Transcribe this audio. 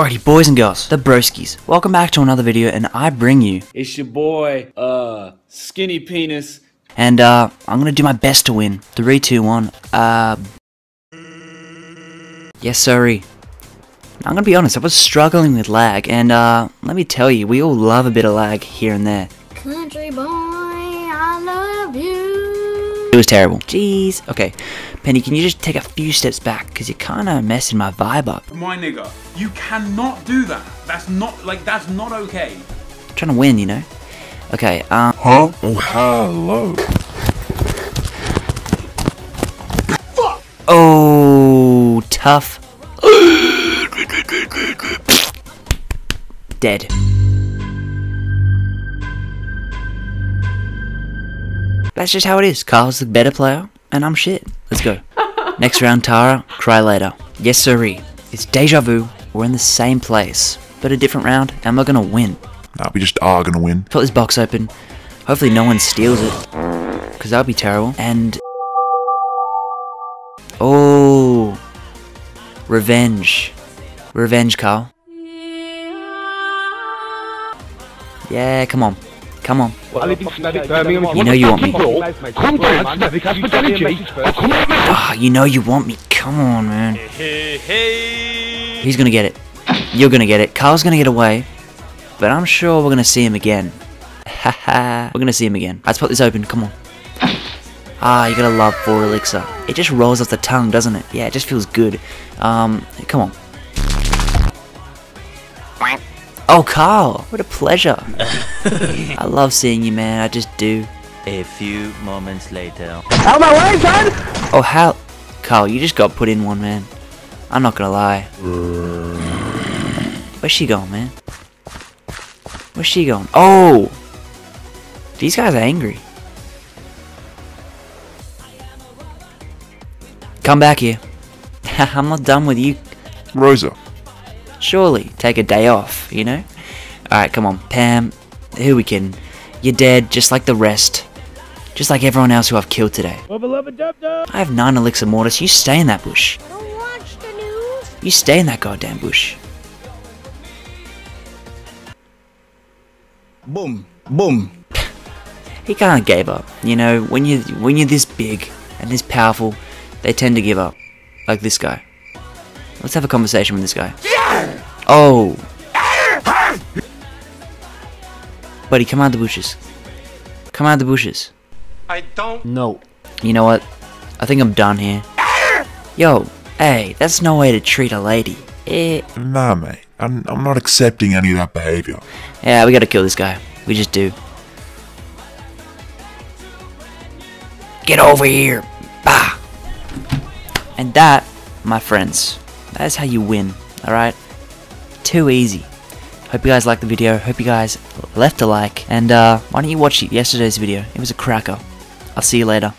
Alrighty, boys and girls, the broskies. Welcome back to another video, and I bring you. It's your boy, uh, Skinny Penis. And, uh, I'm gonna do my best to win. Three, two, one. Uh. Yes, sorry. I'm gonna be honest, I was struggling with lag, and, uh, let me tell you, we all love a bit of lag here and there. Country boy, I love you. It was terrible. Jeez. Okay, Penny, can you just take a few steps back? Because you're kind of messing my vibe up. My nigga, you cannot do that. That's not, like, that's not okay. I'm trying to win, you know? Okay, um. Huh? Oh, hello. Fuck! Oh, tough. Dead. That's just how it is. Carl's the better player, and I'm shit. Let's go. Next round, Tara. Cry later. Yes, sirree. It's deja vu. We're in the same place, but a different round, and we're gonna win. Nah, we just are gonna win. Put this box open. Hopefully no one steals it. Because that would be terrible. And... Oh... Revenge. Revenge, Carl. Yeah, come on. Come on. You know you want me. Ah, you know you want me. Come on, man. He's gonna get it. You're gonna get it. Carl's gonna get away. But I'm sure we're gonna see him again. Haha. we're gonna see him again. Let's put this open. Come on. Ah, you gotta love four elixir. It just rolls off the tongue, doesn't it? Yeah, it just feels good. Um, come on. Oh, Carl, what a pleasure. I love seeing you, man. I just do. A few moments later. Out my way, son! Oh, how? Carl, you just got put in one, man. I'm not gonna lie. Where's she going, man? Where's she going? Oh! These guys are angry. Come back here. I'm not done with you. Rosa. Surely, take a day off, you know? Alright, come on. Pam, who we kidding? You're dead, just like the rest. Just like everyone else who I've killed today. I have 9 elixir mortis, you stay in that bush. Don't watch the news. You stay in that goddamn bush. Boom, boom. He kind of gave up. You know, when you when you're this big and this powerful, they tend to give up. Like this guy. Let's have a conversation with this guy. Oh. Buddy, come out of the bushes. Come out of the bushes. I don't No. You know what? I think I'm done here. Yo, hey, that's no way to treat a lady. Eh. Nah, mate. I'm, I'm not accepting any of that behaviour. Yeah, we gotta kill this guy. We just do. Get over here! Bah! And that, my friends, that is how you win, alright? Too easy. Hope you guys liked the video, hope you guys left a like, and uh, why don't you watch yesterday's video? It was a cracker. I'll see you later.